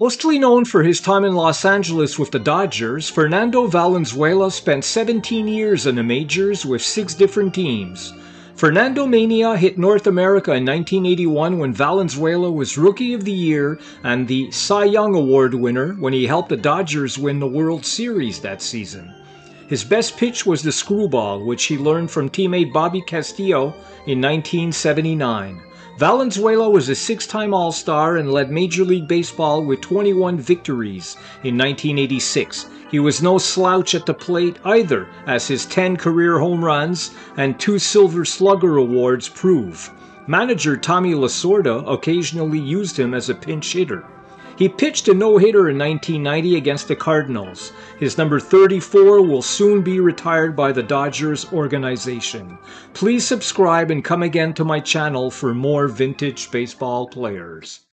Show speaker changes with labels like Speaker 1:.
Speaker 1: Mostly known for his time in Los Angeles with the Dodgers, Fernando Valenzuela spent 17 years in the majors with six different teams. Fernando Mania hit North America in 1981 when Valenzuela was Rookie of the Year and the Cy Young Award winner when he helped the Dodgers win the World Series that season. His best pitch was the screwball, which he learned from teammate Bobby Castillo in 1979. Valenzuela was a six-time All-Star and led Major League Baseball with 21 victories in 1986. He was no slouch at the plate either, as his 10 career home runs and two Silver Slugger awards prove. Manager Tommy Lasorda occasionally used him as a pinch hitter. He pitched a no-hitter in 1990 against the Cardinals. His number 34 will soon be retired by the Dodgers organization. Please subscribe and come again to my channel for more vintage baseball players.